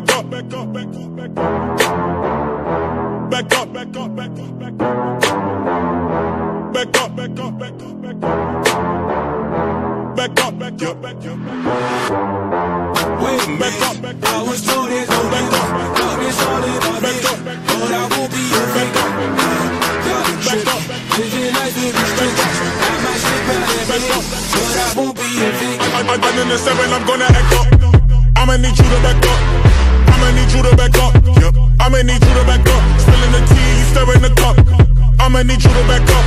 back up, back up, back up, back up. Back up, back up, back up, back up. Back up, back up, back up, back up. Back up, back up, back up, back up. Wait a Back up, back I was told there's no Back up, back up. darkness all in my Back bed, up, back up. but I won't be a Back up, back up. Y'all been Back up, tripping. up. Living life with restrictions. I might slip Back up, but I won't be a victim. I'm in the seven, I'm gonna act up. I'ma need you to back up. I'ma need you to back up.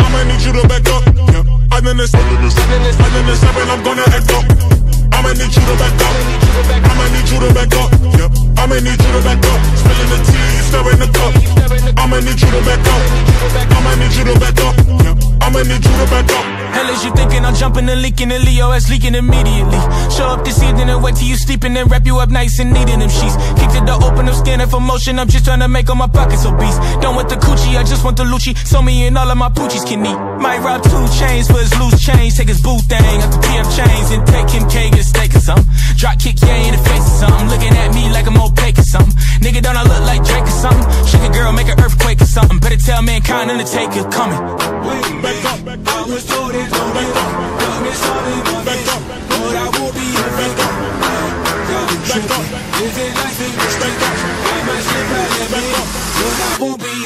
I'ma need you to back up. Yep. I'm in the seven, I'm in the seven, I'm gonna act up. I'ma need you to back up. I'ma need you to back up. Yep. I'ma need you to back up. Spilling the tea, stirring the cup. I'ma need you to back up. I'ma need you to back up. Yep. I'ma need you to back up. Hell is you thinking I'm jumping and leaking the Leo S leaking immediately. Show up this evening and wait till you sleeping and wrap you up nice and neat in them sheets. Kicked the door open, I'm scanning for motion. I'm just trying to make all my pockets obese. Don't want the coochie, I just want the Lucci. So me and all of my poochies can eat. Might rob two chains for his loose change. Take his boot thing out the PF Chang's and take him K get a steak or something. Drop kick yeah in the face or something. Looking at me like I'm opaque or something. Nigga, don't I look like Drake or something? Shake a girl, make an earthquake or something. Better tell mankind Undertaker coming. Back up, back I up. was told there's no Back up.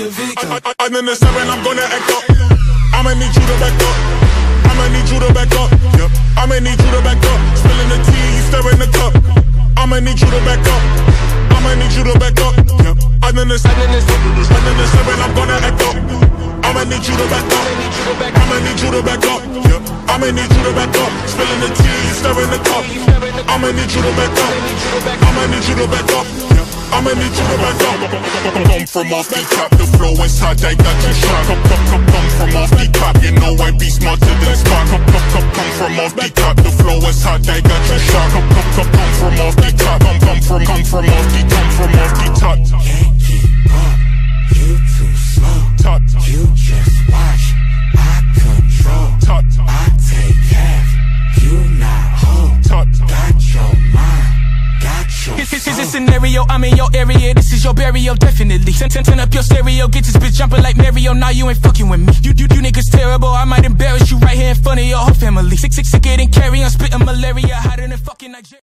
I, I'm in the seven, I'm gonna act up. I'ma need you to back up. I'ma need you to back up. Yep. I'ma need you to back up. Spilling the tea, you stirring the cup. I'ma need you to back up. I'ma need you to back up. Yep. I'm in the seven, I'm in the seven, I'm gonna act up. I'ma need you to back up. I'ma need you to back up. I'ma need you to back up. Spilling the tea, you stirring the cup. I'ma need you to back up. I'ma need you to back up. I'ma need you to back up. Come from off the top, the flow inside, I got you shocked. Come, from off the top, you know I be smarter than Spock. Come, come, from off the top, the flow is hot, I got you come, come from off the top, come, come from, come from off the, come from off scenario, I'm in your area, this is your burial, definitely. Turn, turn, turn up your stereo, get this bitch jumping like Mario, now you ain't fucking with me. You, you, you niggas terrible, I might embarrass you right here in front of your whole family. Sick, sick, sicker than carry on, spitting malaria, hotter than fucking Nigeria.